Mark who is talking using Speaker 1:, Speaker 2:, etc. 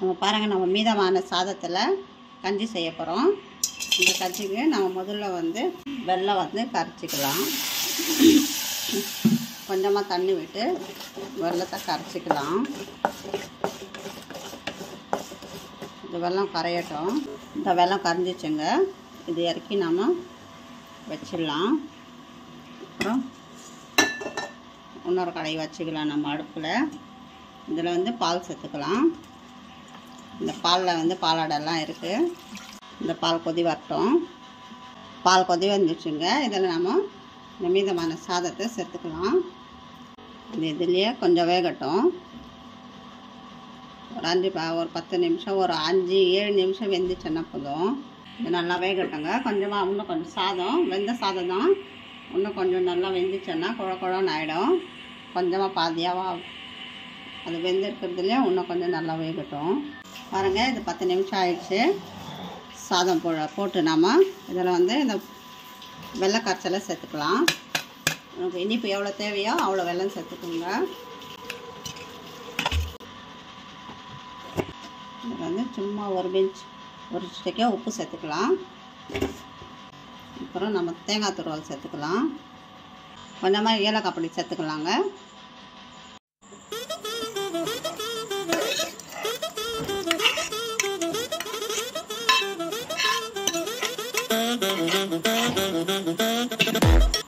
Speaker 1: நம்ம பாருங்கள் நம்ம மீதமான சாதத்தில் கஞ்சி செய்ய போகிறோம் இந்த கஞ்சிக்கு நம்ம முதல்ல வந்து வெல்லம் வந்து கரைச்சிக்கலாம். கொஞ்சமாக தண்ணி விட்டு வெல்லத்தை கரைச்சிக்கலாம். இந்த வெள்ளம் கரையட்டும். இந்த வெள்ளம் கரைஞ்சிச்சுங்க. இது இறக்கி நாம் வச்சிடலாம். அப்புறம் இன்னொரு கடையை வச்சுக்கலாம் நம்ம அடுப்பில். இதில் வந்து பால் சேர்த்துக்கலாம். இந்த பாலில் வந்து பாலாடெல்லாம் இருக்குது இந்த பால் கொதி வரட்டும். பால் கொதி வந்துச்சுங்க இதில் நம்ம இந்த மீதமான சாதத்தை சேர்த்துக்கலாம். இந்த இதுலேயே கொஞ்சம் வேகட்டும். ஒரு அஞ்சு ஒரு பத்து நிமிஷம் ஒரு அஞ்சு ஏழு நிமிஷம் வெந்துச்சுன்னா போதும். இது நல்லா வேகட்டுங்க. கொஞ்சமாக இன்னும் கொஞ்சம் சாதம். வெந்த சாதம் தான். இன்னும் கொஞ்சம் நல்லா வெந்துச்சுன்னா குழ குழன்னு ஆகிடும் கொஞ்சமாக பாதியாக அது வெந்திருக்கிறதுலேயே இன்னும் கொஞ்சம் நல்லா வேகட்டும். பாருங்கள் இது பத்து நிமிஷம் ஆயிடுச்சு. சாதம் போ போட்டு நாம் இதில் வந்து இந்த வெள்ளை கரைச்சலை சேர்த்துக்கலாம். உங்களுக்கு இனிப்பு எவ்வளோ தேவையோ அவ்வளோ வெல்லம் சேர்த்துக்கோங்க. இதில் வந்து சும்மா ஒரு பெஞ்ச் ஒரு ஸ்டிக்கே உப்பு சேர்த்துக்கலாம். அப்புறம் நம்ம தேங்காய் துருவல் சேர்த்துக்கலாம். கொஞ்சமாக ஏலக்காய் பொடி சேர்த்துக்கலாங்க.